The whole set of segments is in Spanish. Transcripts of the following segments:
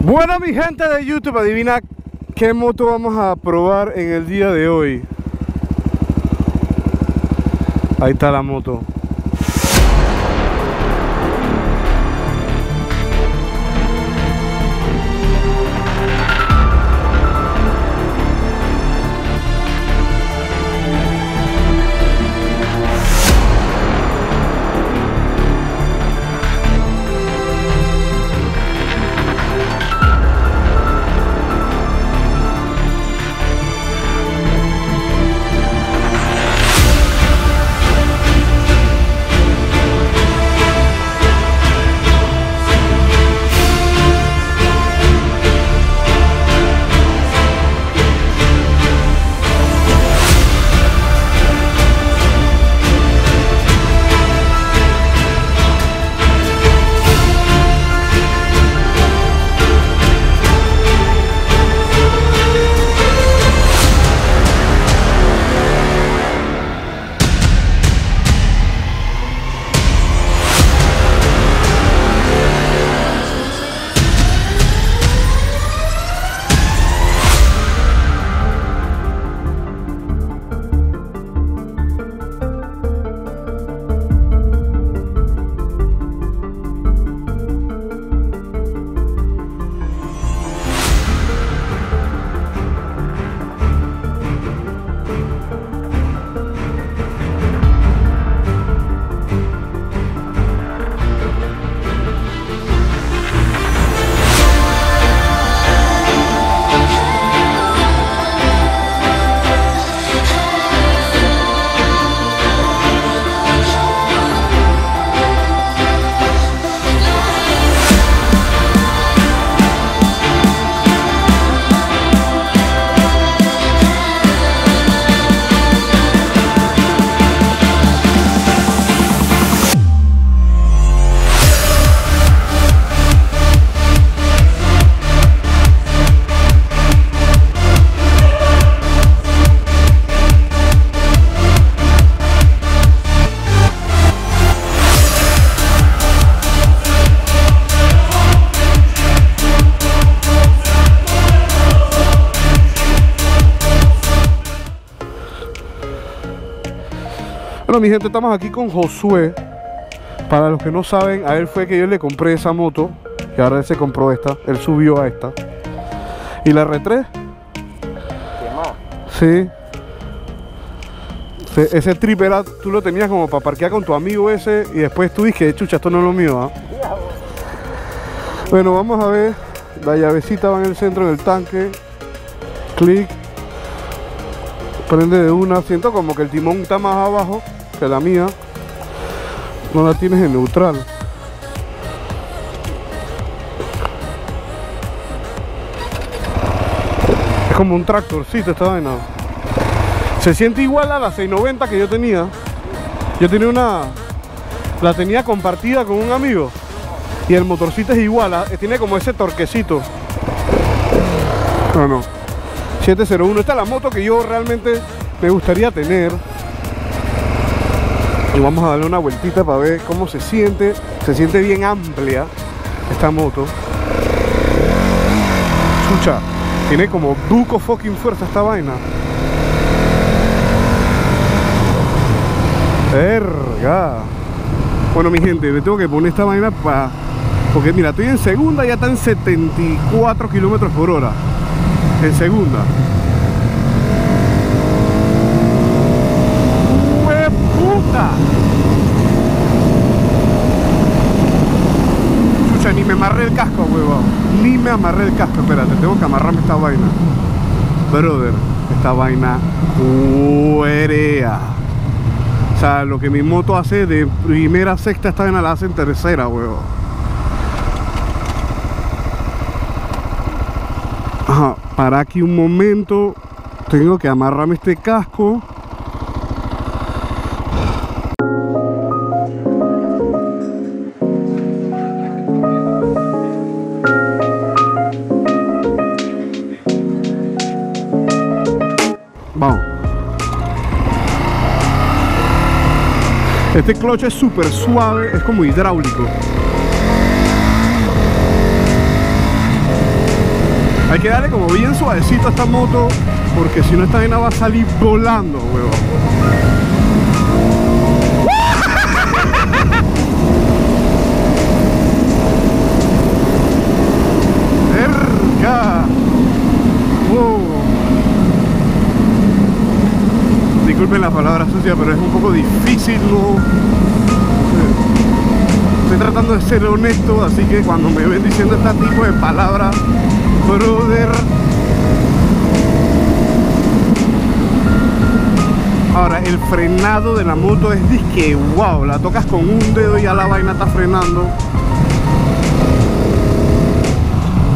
Bueno mi gente de YouTube, adivina qué moto vamos a probar en el día de hoy. Ahí está la moto. Bueno, mi gente, estamos aquí con Josué. Para los que no saben, a él fue que yo le compré esa moto. Y ahora él se compró esta. Él subió a esta. ¿Y la R3? Sí. Sí, Ese trip era, tú lo tenías como para parquear con tu amigo ese y después tú dijiste, chucha, esto no es lo mío, ¿ah?". Bueno, vamos a ver. La llavecita va en el centro del tanque. Clic. Prende de una. Siento como que el timón está más abajo que la mía. No la tienes en neutral. Es como un tractorcito esta vaina. Se siente igual a la 690 que yo tenía. Yo tenía una. La tenía compartida con un amigo. Y el motorcito es igual. ah, Tiene como ese torquecito. No, no. 701. Esta es la moto que yo realmente me gustaría tener. Y vamos a darle una vueltita para ver cómo se siente. Se siente bien amplia esta moto. Escucha, tiene como duco fucking fuerza esta vaina. Verga. Bueno, mi gente, me tengo que poner esta vaina para. Porque mira, estoy en segunda, ya está en 74 kilómetros por hora. En segunda. ¡Hue puta! Chucha, ni me amarré el casco, huevón. Ni me amarré el casco. Espérate, tengo que amarrarme esta vaina. Brother, esta vaina huerea. O sea, lo que mi moto hace de primera a sexta, esta vaina la hace en tercera, huevón. Ajá, para aquí un momento. Tengo que amarrarme este casco. Vamos. Este cloche es súper suave, es como hidráulico. Hay que darle como bien suavecito a esta moto, porque si no esta vaina va a salir volando, huevón. Verga. Wow. Disculpen la palabra sucia, pero es un poco difícil, ¿no? Estoy tratando de ser honesto, así que cuando me ven diciendo este tipo de palabras, brother, Ahora, el frenado de la moto es disque, wow, la tocas con un dedo y ya la vaina está frenando.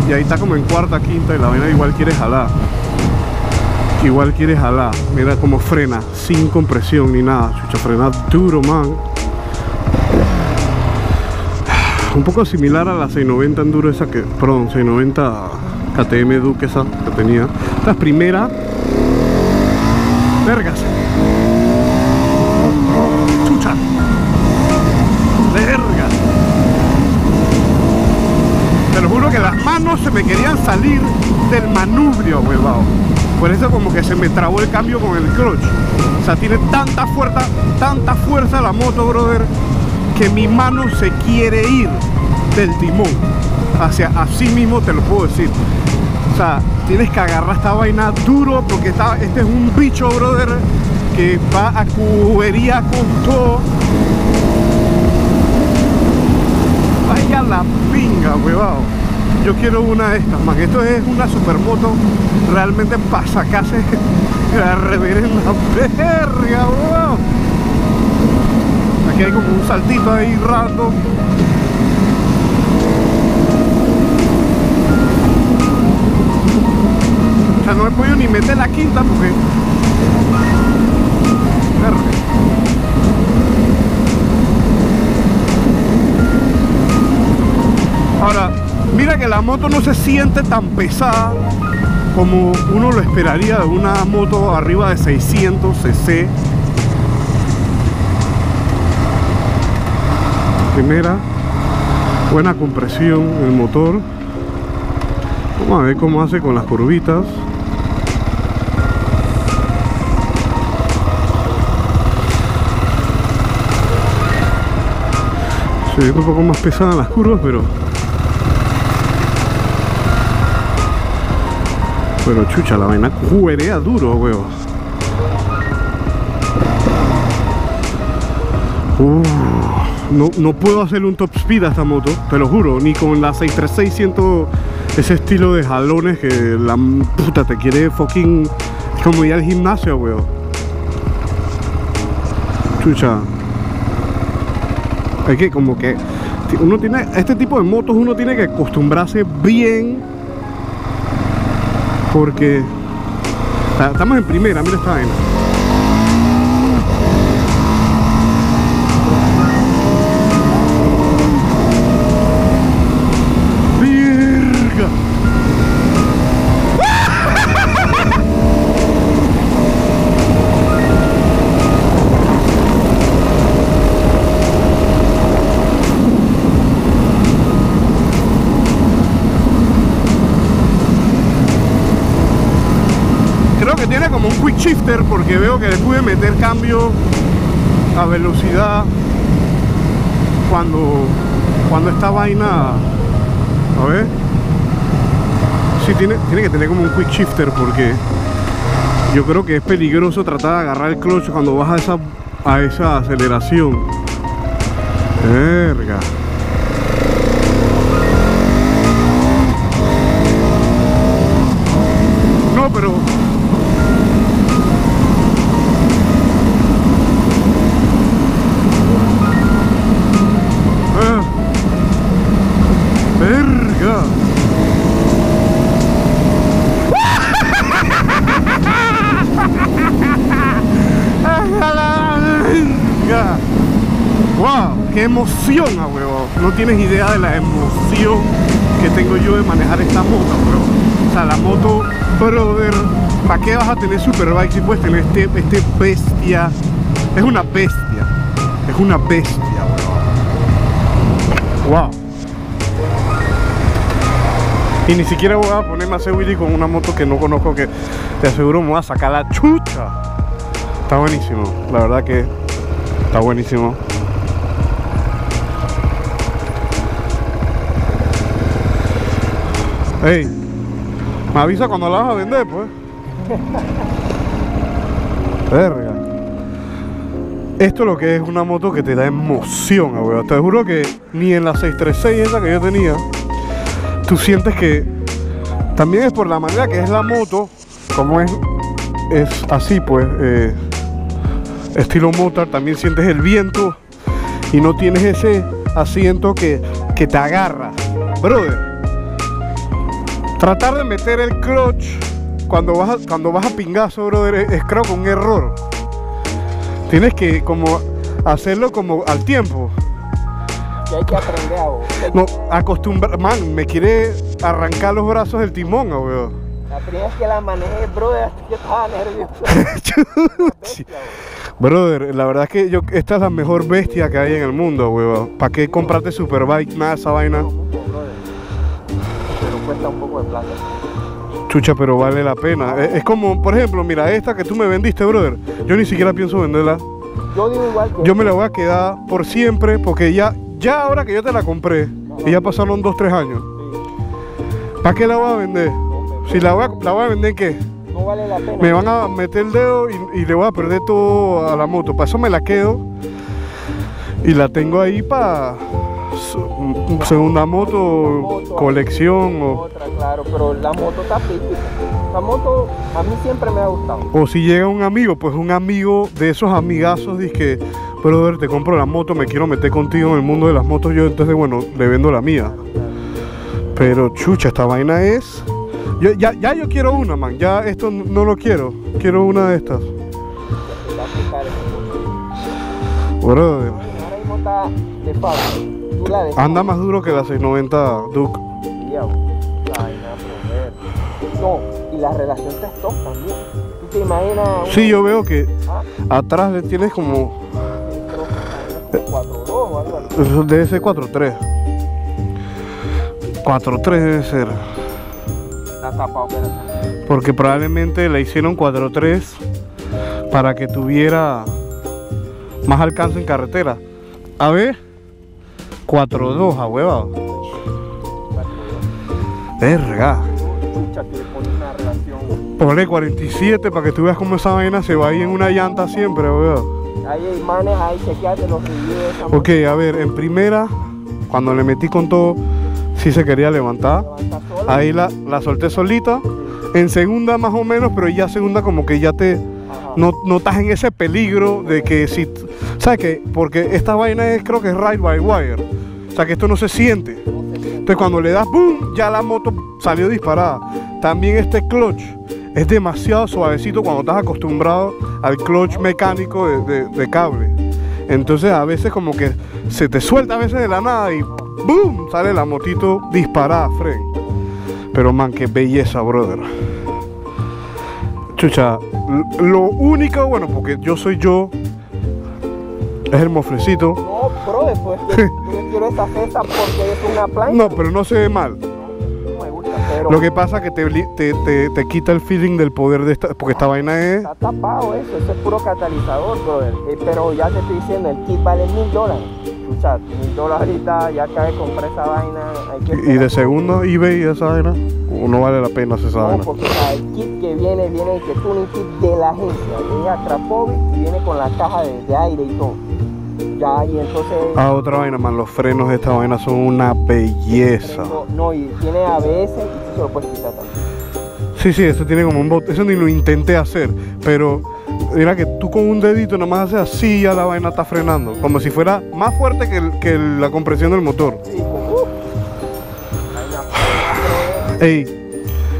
Y ahí está como en cuarta, quinta y la vaina igual quiere jalar. Igual quiere jalar. Mira cómo frena, sin compresión ni nada. Chucha, frena duro, man. Un poco similar a la 690 Enduro esa que, perdón, 690 KTM Duke esa que tenía. Es primera. Vergas. Chucha. Verga. Te lo juro que las manos se me querían salir del manubrio, huevado. Por eso como que se me trabó el cambio con el clutch. O sea, tiene tanta fuerza, tanta fuerza la moto, brother, que mi mano se quiere ir del timón. Hacia así mismo te lo puedo decir. O sea, tienes que agarrar esta vaina duro porque está, este es un bicho, brother, que va a cubería con todo. Vaya la pinga, huevado. Yo quiero una de estas, man. Esto es una supermoto realmente para sacarse la reverenda verga, huevado. Aquí hay como un saltito ahí random. O sea, no he podido ni meter la quinta porque... Ahora, que la moto no se siente tan pesada como uno lo esperaría de una moto arriba de 600 cc. Primera, buena compresión el motor. Vamos a ver cómo hace con las curvitas. Se ve un poco más pesada las curvas, pero Pero chucha, la vaina cuerea duro, huevos. Uh, no, no puedo hacerle un top speed a esta moto, te lo juro, ni con la 636 siento ese estilo de jalones que la puta te quiere fucking como ir al gimnasio, weón. Chucha. Hay que como que uno tiene este tipo de motos uno tiene que acostumbrarse bien porque estamos en primera, mira esta vaina. Porque veo que le pude meter cambio a velocidad cuando cuando esta vaina a ver. Sí tiene, tiene que tener como un quick shifter porque yo creo que es peligroso tratar de agarrar el clutch cuando vas a esa a esa aceleración. Verga qué emoción, a huevo. No tienes idea de la emoción que tengo yo de manejar esta moto, bro. O sea, la moto, brother, ¿para qué vas a tener superbike si puedes tener este, este bestia? Es una bestia. Es una bestia, bro. Wow. Y ni siquiera voy a ponerme a hacer Willy con una moto que no conozco que te aseguro me voy a sacar la chucha. Está buenísimo, la verdad que está buenísimo. Ey, me avisa cuando la vas a vender, pues. Verga. Esto lo que es una moto que te da emoción, abuelo. Te juro que ni en la 636 esa que yo tenía, tú sientes que también es por la manera que es la moto, como es, es así, pues, eh, estilo motor, también sientes el viento y no tienes ese asiento que, que te agarra. Brother, Tratar de meter el clutch cuando vas a, cuando vas a pingazo, brother, es, creo que un error. Tienes que como hacerlo como al tiempo. Que hay que aprender a vos. No, acostumbrar, man, me quiere arrancar los brazos del timón, weón. La primera vez que la manejé, brother, yo estaba nervioso. Bestia. Brother, la verdad es que yo, esta es la mejor bestia que hay en el mundo, weón. ¿Para qué comprarte Superbike, nada esa vaina? Cuesta un poco de plata. Chucha, pero vale la pena. Es, es como, por ejemplo, mira, esta que tú me vendiste, brother. Yo ni siquiera pienso venderla. Yo digo igual que Yo me la voy a quedar por siempre porque ya, ya ahora que yo te la compré, y ya pasaron 2, 3 años. Sí, ¿Para qué la voy a vender? no, Si la voy a, la voy a vender, ¿qué? no vale la pena. Me van a meter el dedo y, y le voy a perder todo a la moto. Para eso me la quedo y la tengo ahí para segunda moto, colección o, Otra, claro, pero la moto está. La moto a mí siempre me ha gustado. o si llega un amigo, pues un amigo de esos amigazos dice que, brother, te compro la moto, me quiero meter contigo en el mundo de las motos. Yo entonces, bueno, le vendo la mía. Pero chucha, esta vaina es... Yo, ya, ya yo quiero una, man. Ya esto no lo quiero. Quiero una de estas. Brother. De Anda más duro que la 690 Duke. No, y la relación está stop también. ¿Tú te imaginas? Sí, yo veo que Ah, atrás le tienes como... creo que 4-2 o algo así. Eso debe ser 4.3. 4.3 debe ser. Está tapado, espérate. Porque probablemente le hicieron 4.3 para que tuviera más alcance en carretera. A ver. 4.2, a hueva. Verga. Ponle 47 para que tú veas cómo esa vaina se va ahí en una llanta siempre, hueva. Ahí hay manes, ahí chequeate los reviews. Ok, a ver, en primera, cuando le metí con todo, sí se quería levantar. Ahí la, la solté solita. En segunda más o menos, pero ya segunda como que ya te... No, no estás en ese peligro de que si... ¿Sabes? Porque esta vaina es, creo que es ride by wire. O sea que esto no se siente. Entonces cuando le das boom, ya la moto salió disparada. También este clutch es demasiado suavecito cuando estás acostumbrado al clutch mecánico de, de- cable. Entonces a veces como que se te suelta a veces de la nada y boom, sale la motito disparada, Fren. Pero man, qué belleza, brother. Chucha, lo único, bueno, porque yo soy yo, es el moflecito. No, bro, después yo quiero esa cesta porque es una plancha. No, pero no se ve mal. No me gusta, pero Lo que pasa es que te, te, te- te quita el feeling del poder de esta, porque esta vaina es... está tapado eso, eso es puro catalizador, brother. Eh, pero ya te estoy diciendo, el kit vale mil dólares. Escucha, mil dólares ahorita, ya de comprar esa vaina. Hay que Y de segundo eBay esa vaina, o no vale la pena esa No, vaina. porque o sea, el kit que viene, viene el que tuning kit de la agencia. Llega Krapovic y viene con la caja de, de aire y todo. Ya, y entonces. Ah, otra vaina, man, los frenos de esta vaina son una belleza. No, no, y tiene ABS y tú se lo puedes quitar también. Sí, sí, eso tiene como un bot, eso ni lo intenté hacer, pero mira que tú con un dedito nada más haces así ya la vaina está frenando, como si fuera más fuerte que, el- que el- la compresión del motor. Sí, como, uh, Ey,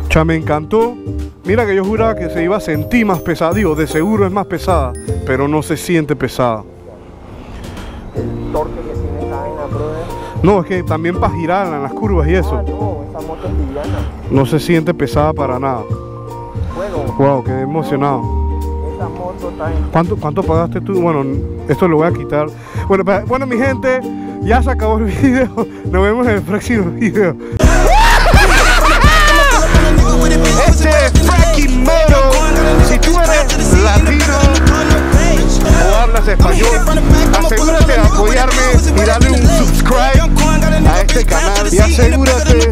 cha, me encantó. Mira que yo juraba que se iba a sentir más pesada, digo, de seguro es más pesada, pero no se siente pesada torque que tiene esta vaina, brother. No, es que también para girar en las curvas y eso. Ah, no, esta moto es liviana. No se siente pesada para nada. Wow, quedé emocionado. Esta moto está en... ¿Cuánto, ¿Cuánto pagaste tú? Bueno, esto lo voy a quitar. Bueno, bueno mi gente, ya se acabó el video. Nos vemos en el próximo video. Este es Frankie Mero. Si tú eres latino o hablas español, asegúrate de apoyarme y dale un subscribe a este canal y asegúrate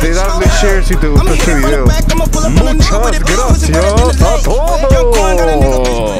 de darle share si te gustó este video. Muchas gracias a todos.